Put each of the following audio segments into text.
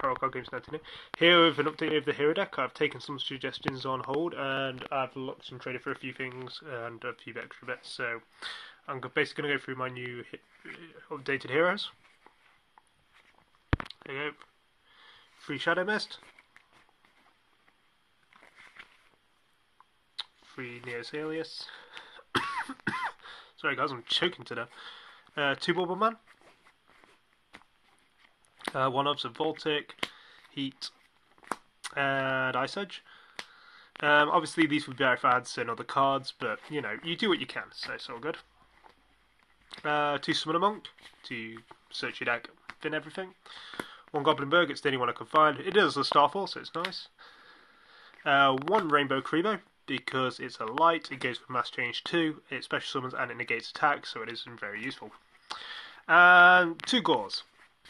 Harold Games 19. Here with an update of the hero deck. I've taken some suggestions on hold and I've looked and traded for a few things and a few extra bits. So I'm basically going to go through my new updated heroes. There you go. Free Shadow Mist. Free Neos Alius. Sorry guys, I'm choking to death. Uh, two Bubbleman. Uh, one of Voltic, Heat, and Ice Edge. Um, obviously, these would be our ads and other cards, but you know, you do what you can, so it's all good. Uh, two Summoner Monk to search your deck, fin everything. One Goblindbergh, it's the only one I could find. It is a Starfoil, so it's nice. Uh, one Rainbow Kuriboh, because it's a light, it goes for Mask Change 2, it special summons and it negates attack, so it is very useful. And two Gorz.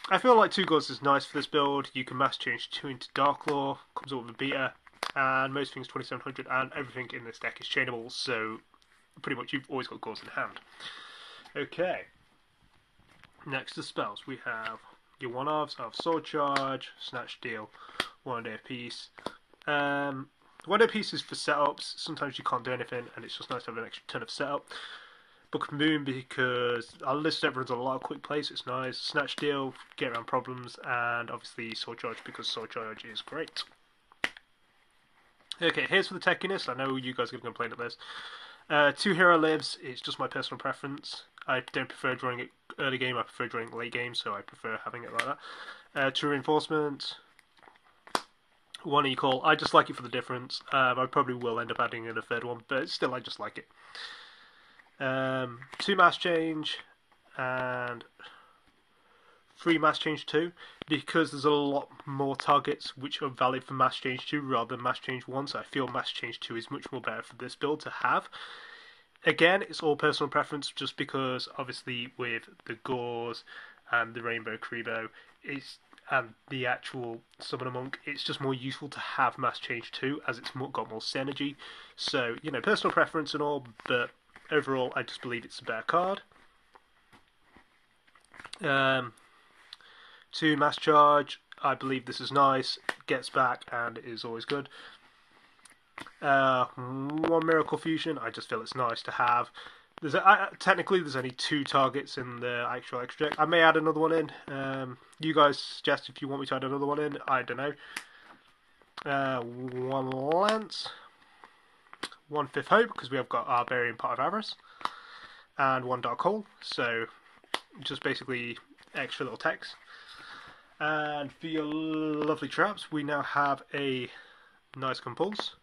I feel like two Gorz is nice for this build. You can Mask Change two into Dark Darklaw, comes out with a beta, and most things 2700, and everything in this deck is chainable, so pretty much you've always got Gorz in hand. Okay. Next to spells, we have your one offs of Soul Charge, Snatch Steal, one day piece. Um, one day piece is for setups. Sometimes you can't do anything, and it's just nice to have an extra turn of setup. Book of Moon because our list runs a lot of quick plays, it's nice. Snatch Steal, get around problems, and obviously Soul Charge because Soul Charge is great. Okay, here's for the techiness. I know you guys are going complain at this. Uh, two hero lives, it's just my personal preference. I don't prefer drawing it early game, I prefer drawing it late game, so I prefer having it like that. Uh, two reinforcement, one equal. I just like it for the difference. Um, I probably will end up adding in a third one, but still, I just like it. Um, two Mask Change and three Mask Change two because there's a lot more targets which are valid for Mask Change two rather than Mask Change one. So I feel Mask Change two is much more better for this build to have. Again, it's all personal preference, just because obviously with the Gorz and the Rainbow Kuriboh, it's and the actual Summoner Monk, it's just more useful to have Mask Change 2 as it's got more synergy. So, you know, personal preference and all, but overall, I just believe it's a better card. Um, two Mask Charge. I believe this is nice. Gets back and is always good. Uh, one miracle fusion. I just feel it's nice to have. There's a, I, technically there's only two targets in the actual extra deck. I may add another one in. Um, you guys suggest if you want me to add another one in. I don't know. Uh, one lance one fifth hope because we have got our burying Pot of Avarice, and one dark hole. So just basically extra little text. And for your lovely traps, we now have a nice compulse,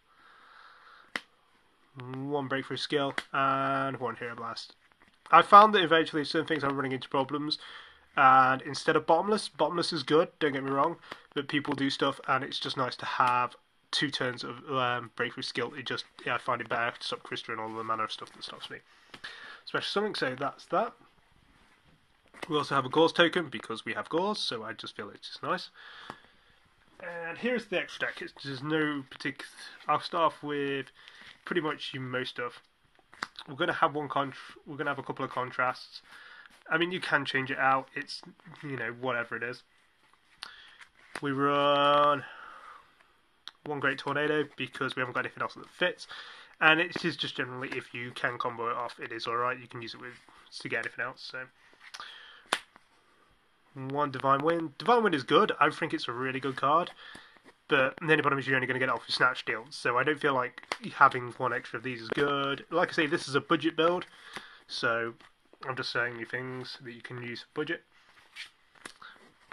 one breakthrough skill, and one hero blast. I found that eventually certain things are running into problems, and instead of bottomless, bottomless is good. Don't get me wrong, but people do stuff, and it's just nice to have two turns of um, breakthrough skill, it just yeah, I find it better to stop Kristya and all the manner of stuff that stops me. Special something, so that's that. We also have a Gorz token because we have Gorz, so I just feel it's just nice. And here's the extra deck. It's, there's no particular. I'll start off with pretty much most stuff. We're gonna have one con. We're gonna have a couple of contrasts. I mean, you can change it out. It's you know whatever it is. We run one great tornado because we haven't got anything else that fits. And it is just generally if you can combo it off, it is alright. You can use it with to get anything else. So one Divine Wind. Divine Wind is good. I think it's a really good card. But the only problem is you're only going to get it off with Snatch Steal. So I don't feel like having one extra of these is good. Like I say, this is a budget build. So I'm just saying you things that you can use for budget.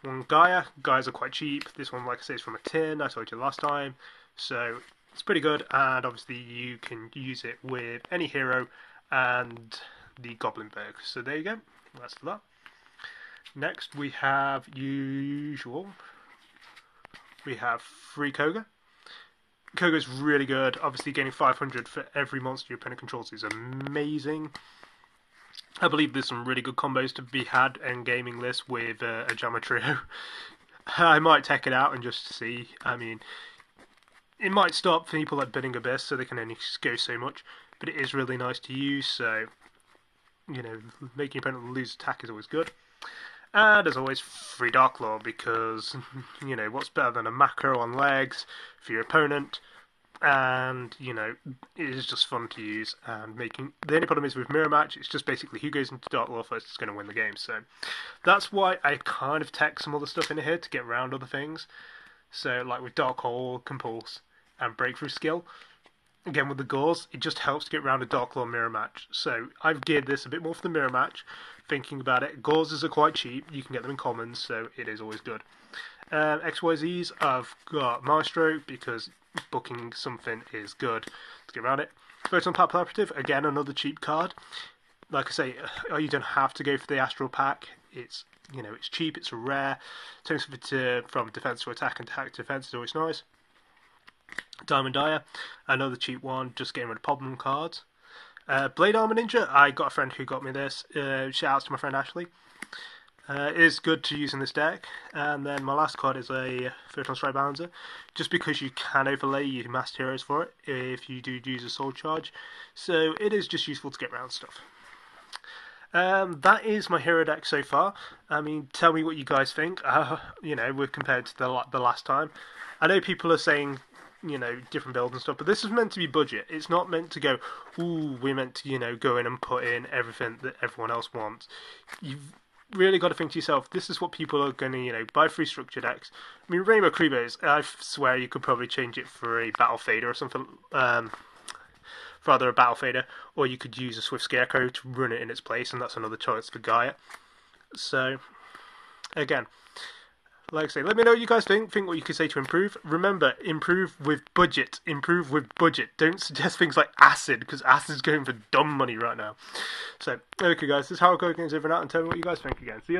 One Gaia. Gaias are quite cheap. This one, like I say, is from a tin. I told you last time. So it's pretty good. And obviously you can use it with any hero and the Goblindbergh. So there you go. That's that. Next we have usual. We have free Koga. Koga's really good. Obviously, gaining 500 for every monster your opponent controls is amazing. I believe there's some really good combos to be had in gaming this with uh, a Jammer Trio. I might check it out and just see. I mean, it might stop people like Burning Abyss, so they can only go so much, but it is really nice to use. So, you know, making your opponent lose attack is always good. And as always, free Dark because, you know, what's better than a macro on legs for your opponent? And, you know, it is just fun to use. And making. The only problem is with Mirror Match, it's just basically who goes into Dark Law first is going to win the game. So that's why I kind of tech some other stuff in here to get around other things. So, like with Dark Hole, Compulse, and Breakthrough Skill again with the Gorz, it just helps to get around a Dark Law mirror match. So I've geared this a bit more for the mirror match, thinking about it. Gauzes are quite cheap, you can get them in commons, so it is always good. Um, XYZs, I've got Maestro because booking something is good to get around it. Photon Papilloperative, again another cheap card. Like I say, uh, you don't have to go for the Astral Pack. It's you know it's cheap, it's rare. Turns it from defense to attack and attack to defense is always nice. Diamond Dyer, another cheap one, just getting rid of problem cards. Uh, Blade Armor Ninja, I got a friend who got me this. Uh, shout out to my friend Ashley. Uh, is good to use in this deck. And then my last card is a Photon Strike Balancer, just because you can overlay your Masked Heroes for it if you do use a Soul Charge. So it is just useful to get around stuff. Um, that is my hero deck so far. I mean, tell me what you guys think. Uh, you know, we're compared to the the last time. I know people are saying you know different builds and stuff. But this is meant to be budget. It's not meant to go. Ooh, we're meant to you know go in and put in everything that everyone else wants. You've really got to think to yourself. This is what people are going to you know buy free structure decks. I mean, Rainbow Kuribohs. I swear you could probably change it for a battle fader or something. Um, rather a battle fader, or you could use a Swift Scarecrow to run it in its place, and that's another choice for Gaia. So, again, like I say, let me know what you guys think. Think what you could say to improve. Remember, improve with budget. Improve with budget. Don't suggest things like acid because acid's going for dumb money right now. So, okay, guys, this is how I go against over and out, and tell me what you guys think again. See you. later.